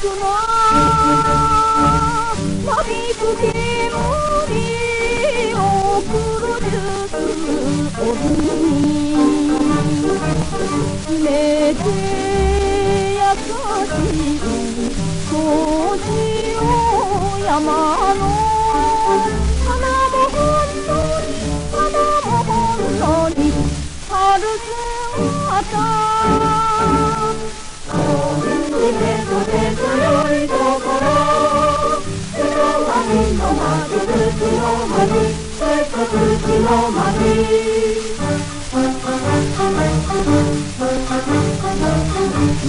くななびく煙を黒ずつおずにめて優しい掃除を山の花もほんのに花もほんのに春姿手と手と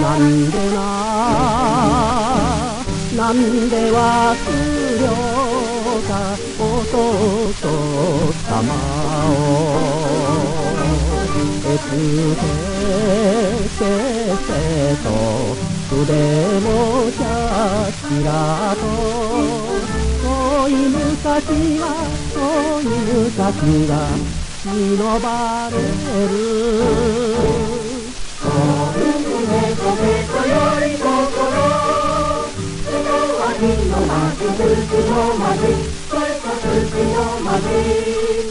なんでな。なんで忘れた弟様を。えつけせせと。筆もシャキラと。昔が恋昔が忍ばれる。とよい心世界は銀の街土の町それと土の町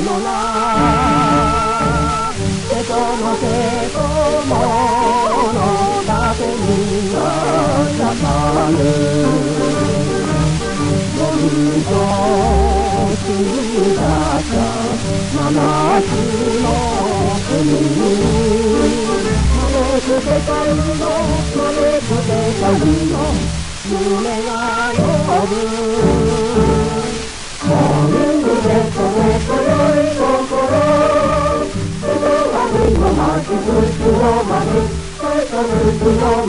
のな瀬戸の瀬戸ものだけにはやさぬ夜と静か七つの国招く世界の招く世界の夢が呼ぶ「みの